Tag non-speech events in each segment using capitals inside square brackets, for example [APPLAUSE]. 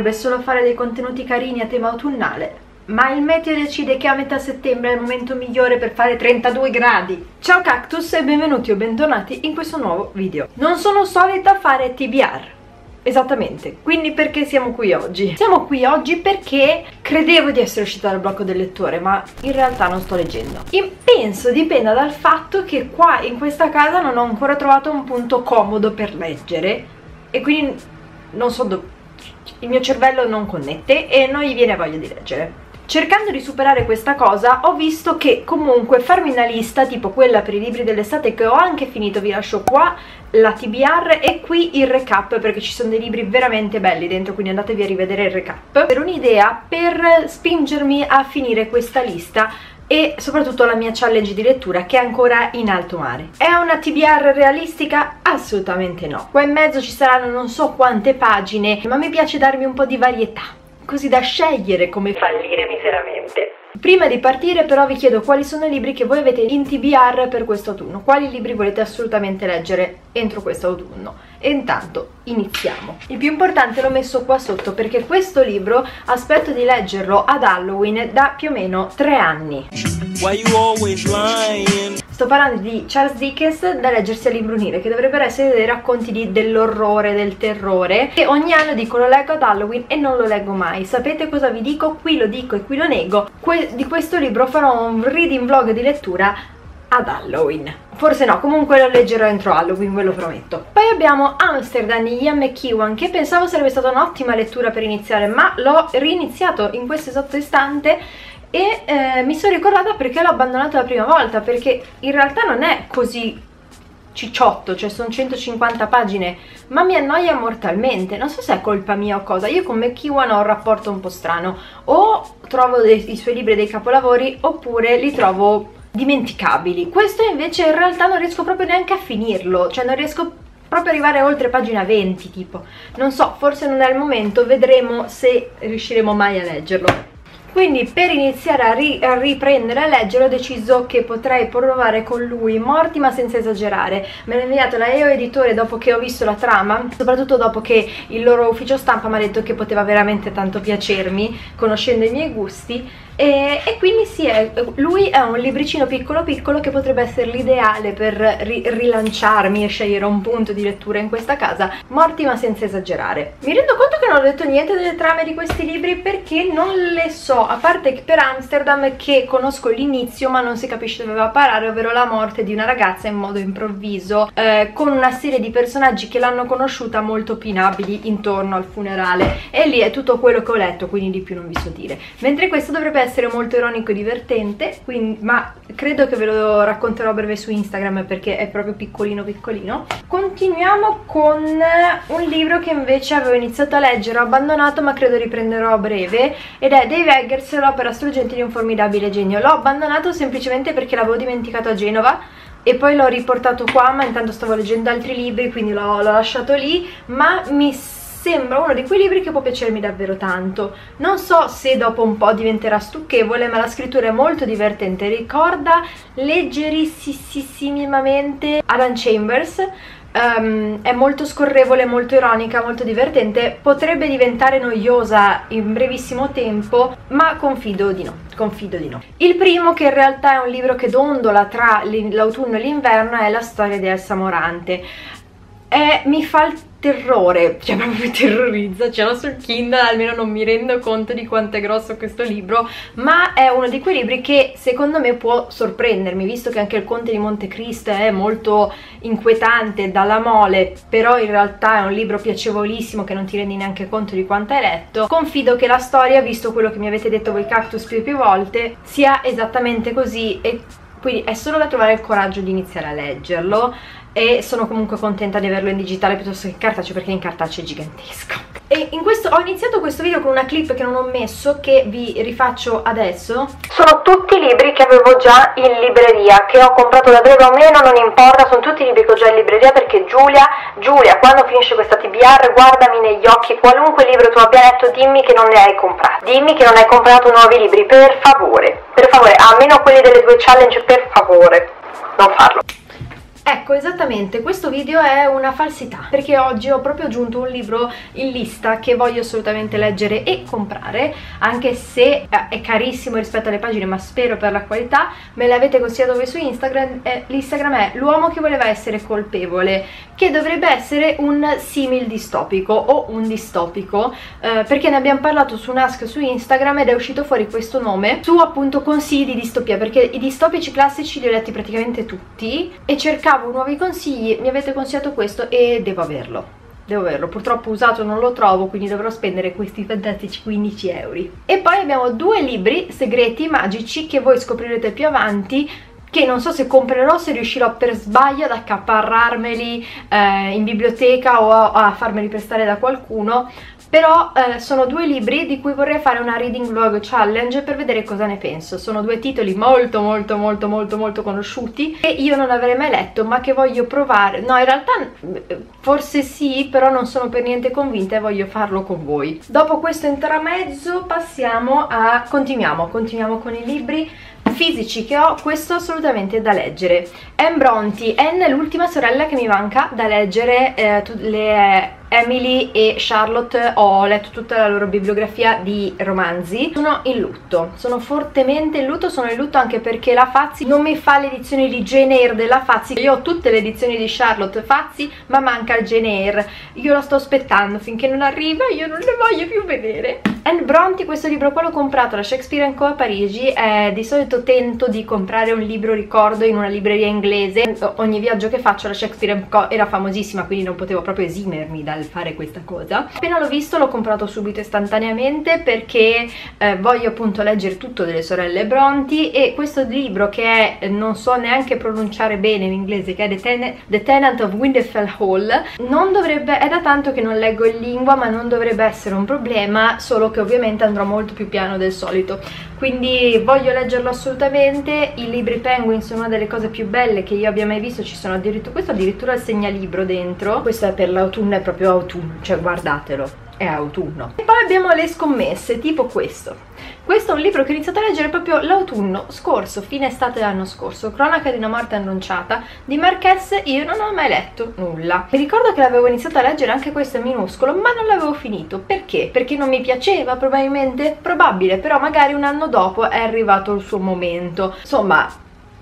Uno vorrebbe solo fare dei contenuti carini a tema autunnale, ma il meteo decide che a metà settembre è il momento migliore per fare 32 gradi. Ciao cactus e benvenuti o bentornati in questo nuovo video. Non sono solita fare TBR. Esattamente, quindi perché siamo qui oggi? Siamo qui oggi perché credevo di essere uscita dal blocco del lettore, ma in realtà non sto leggendo. E penso dipenda dal fatto che qua in questa casa non ho ancora trovato un punto comodo per leggere e quindi non so dove... Il mio cervello non connette e non gli viene voglia di leggere. Cercando di superare questa cosa ho visto che comunque farmi una lista tipo quella per i libri dell'estate che ho anche finito, vi lascio qua la TBR e qui il recap perché ci sono dei libri veramente belli dentro quindi andatevi a rivedere il recap per un'idea per spingermi a finire questa lista e soprattutto la mia challenge di lettura che è ancora in alto mare. È una TBR realistica? Assolutamente no. Qua in mezzo ci saranno non so quante pagine, ma mi piace darmi un po' di varietà così da scegliere come fallire miseramente. Prima di partire però vi chiedo quali sono i libri che voi avete in TBR per questo autunno, quali libri volete assolutamente leggere entro questo autunno. E intanto iniziamo. Il più importante l'ho messo qua sotto perché questo libro aspetto di leggerlo ad Halloween da più o meno tre anni. Sto parlando di Charles Dickens da leggersi all'imbrunire, che dovrebbero essere dei racconti dell'orrore, del terrore, che ogni anno dico lo leggo ad Halloween e non lo leggo mai. Sapete cosa vi dico? Qui lo dico e qui lo nego. Que di questo libro farò un reading vlog di lettura ad Halloween. Forse no, comunque lo leggerò entro Halloween, ve lo prometto. Poi abbiamo Amsterdam di Ian McEwan, che pensavo sarebbe stata un'ottima lettura per iniziare, ma l'ho riniziato in questo esatto istante e eh, mi sono ricordata perché l'ho abbandonato la prima volta, perché in realtà non è così cicciotto, cioè sono 150 pagine, ma mi annoia mortalmente, non so se è colpa mia o cosa, io con McEwan ho un rapporto un po' strano, o trovo dei, i suoi libri dei capolavori, oppure li trovo dimenticabili. Questo invece in realtà non riesco proprio neanche a finirlo, cioè non riesco proprio arrivare oltre pagina 20 tipo. Non so, forse non è il momento, vedremo se riusciremo mai a leggerlo. Quindi per iniziare a, ri a, riprendere a leggere ho deciso che potrei provare con lui Morti ma senza esagerare. Me l'ha inviato la EO Editore dopo che ho visto la trama, soprattutto dopo che il loro ufficio stampa mi ha detto che poteva veramente tanto piacermi, conoscendo i miei gusti e, e, quindi sì, è, lui è un libricino piccolo piccolo che potrebbe essere l'ideale per ri rilanciarmi e scegliere un punto di lettura in questa casa, morti ma senza esagerare. Mi rendo conto che non ho detto niente delle trame di questi libri perché non le so, a parte per Amsterdam che conosco l'inizio ma non si capisce dove va a parare, ovvero la morte di una ragazza in modo improvviso, eh, con una serie di personaggi che l'hanno conosciuta molto opinabili intorno al funerale e lì è tutto quello che ho letto, quindi di più non vi so dire. Mentre questo dovrebbe essere essere molto ironico e divertente, quindi, ma credo che ve lo racconterò a breve su Instagram perché è proprio piccolino piccolino. Continuiamo con un libro che invece avevo iniziato a leggere, ho abbandonato ma credo riprenderò a breve ed è Dave Eggers, l'opera struggente di un formidabile genio. L'ho abbandonato semplicemente perché l'avevo dimenticato a Genova e poi l'ho riportato qua ma intanto stavo leggendo altri libri quindi l'ho lasciato lì ma mi sembra uno di quei libri che può piacermi davvero tanto. Non so se dopo un po' diventerà stucchevole, ma la scrittura è molto divertente, ricorda leggerissimamente Adam Chambers, Um, è molto scorrevole, molto ironica, molto divertente, potrebbe diventare noiosa in brevissimo tempo, ma confido di no, confido di no. Il primo, che in realtà è un libro che dondola tra l'autunno e l'inverno, è la storia di Elsa Morante. Eh, mi fa il terrore, cioè [LAUGHS] proprio mi terrorizza, ce l'ho sul Kindle, almeno non mi rendo conto di quanto è grosso questo libro, ma è uno di quei libri che secondo me può sorprendermi, visto che anche il Conte di Montecristo è molto inquietante dalla mole, però in realtà è un libro piacevolissimo che non ti rendi neanche conto di quanto hai letto. Confido che la storia, visto quello che mi avete detto voi cactus più e più volte, sia esattamente così e quindi è solo da trovare il coraggio di iniziare a leggerlo e sono comunque contenta di averlo in digitale piuttosto che in cartaceo perché in cartaceo è gigantesco. E in questo, ho iniziato questo video con una clip che non ho messo che vi rifaccio adesso. Sono tutti libri che avevo già in libreria che ho comprato da breve o meno non importa sono tutti libri che ho già in libreria perché Giulia Giulia quando finisce questa TBR guardami negli occhi qualunque libro tu abbia letto dimmi che non ne hai comprato. Dimmi che non hai comprato nuovi libri per favore. Per favore almeno quelli delle due challenge per favore. Non farlo Ecco, esattamente, questo video è una falsità, perché oggi ho proprio aggiunto un libro in lista che voglio assolutamente leggere e comprare, anche se è carissimo rispetto alle pagine, ma spero per la qualità, me l'avete consigliato voi su Instagram, eh, l'Instagram è l'uomo che voleva essere colpevole, che dovrebbe essere un simil distopico o un distopico, eh, perché ne abbiamo parlato su un ask su Instagram ed è uscito fuori questo nome, su appunto consigli di distopia, perché i distopici classici li ho letti praticamente tutti e cercavo nuovi consigli, mi avete consigliato questo e devo averlo. Devo averlo, purtroppo usato non lo trovo quindi dovrò spendere questi fantastici 15 euro. E poi abbiamo due libri segreti magici che voi scoprirete più avanti che non so se comprerò se riuscirò per sbaglio ad accaparrarmeli eh, in biblioteca o a, a farmeli prestare da qualcuno. Però eh, sono due libri di cui vorrei fare una reading vlog challenge per vedere cosa ne penso. Sono due titoli molto molto molto molto molto conosciuti che io non avrei mai letto ma che voglio provare. No in realtà forse sì però non sono per niente convinta e voglio farlo con voi. Dopo questo intramezzo passiamo a continuiamo continuiamo con i libri fisici che ho, questo assolutamente da leggere. Anne Bronte, Anne è l'ultima sorella che mi manca da leggere eh, le Emily e Charlotte ho letto tutta la loro bibliografia di romanzi. Sono in lutto, sono fortemente in lutto sono in lutto anche perché la Fazzi non mi fa l'edizione di Jane Eyre della Fazzi. Io ho tutte le edizioni di Charlotte Fazzi ma manca il Jane Eyre. Io la sto aspettando finché non arriva io non le voglio più vedere. Anne Bronte questo libro qua l'ho comprato alla Shakespeare Co. a Parigi. Eh, di solito tento di comprare un libro ricordo in una libreria inglese. Ogni viaggio che faccio la Shakespeare Co era famosissima quindi non potevo proprio esimermi dal fare questa cosa. Appena l'ho visto l'ho comprato subito istantaneamente perché eh, voglio appunto leggere tutto delle sorelle Bronti e questo libro che è non so neanche pronunciare bene in inglese che è The, Ten The Tenant of Winterfell Hall non dovrebbe è da tanto che non leggo in lingua ma non dovrebbe essere un problema solo che ovviamente andrò molto più piano del solito. Quindi voglio leggerlo assolutamente. I libri Penguin sono una delle cose più belle che io abbia mai visto ci sono addirittura questo addirittura il segnalibro dentro. Questo è per l'autunno è proprio autunno cioè guardatelo è autunno e poi abbiamo le scommesse tipo questo questo è un libro che ho iniziato a leggere proprio l'autunno scorso, fine estate dell'anno scorso, Cronaca di una morte annunciata di Marquez, io non ho mai letto nulla. Mi ricordo che l'avevo iniziato a leggere anche questo in minuscolo, ma non l'avevo finito. Perché? Perché non mi piaceva probabilmente? Probabile, però magari un anno dopo è arrivato il suo momento. Insomma,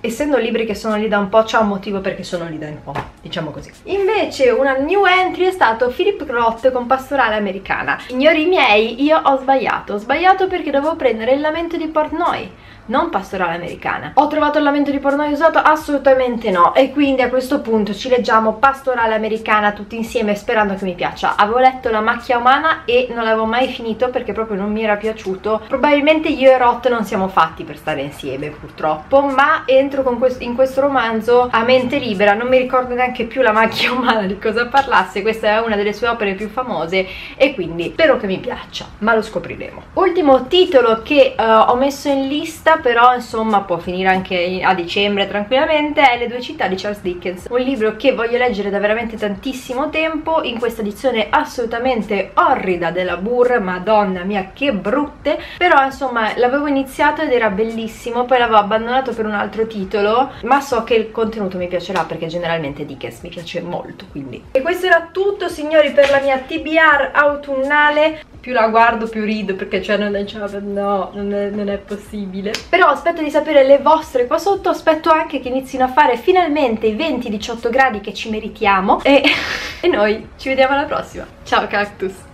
essendo libri che sono lì da un po' c'è un motivo perché sono lì da un po', diciamo così. Invece una new entry è stato Philip Roth con Pastorale Americana. Signori miei, io ho sbagliato, ho sbagliato perché dovevo prendere il lamento di Portnoy non pastorale americana. Ho trovato il lamento di porno usato? Assolutamente no e quindi a questo punto ci leggiamo pastorale americana tutti insieme sperando che mi piaccia. Avevo letto La macchia umana e non l'avevo mai finito perché proprio non mi era piaciuto. Probabilmente io e Roth non siamo fatti per stare insieme purtroppo ma entro questo, in questo romanzo a mente libera, non mi ricordo neanche più La macchia umana di cosa parlasse, questa è una delle sue opere più famose e quindi spero che mi piaccia, ma lo scopriremo. Ultimo titolo che uh, ho messo in lista però insomma può finire anche a dicembre tranquillamente, è Le due città di Charles Dickens, un libro che voglio leggere da veramente tantissimo tempo, in questa edizione assolutamente orrida della Burr, madonna mia che brutte, però insomma l'avevo iniziato ed era bellissimo, poi l'avevo abbandonato per un altro titolo, ma so che il contenuto mi piacerà perché generalmente Dickens mi piace molto, quindi. E questo era tutto signori per la mia TBR autunnale, più la guardo più rido perché cioè non è, cioè, no, non è, non è possibile. Però aspetto di sapere le vostre qua sotto aspetto anche che inizino a fare finalmente i 20-18 gradi che ci meritiamo e, [LAUGHS] e noi ci vediamo alla prossima. Ciao cactus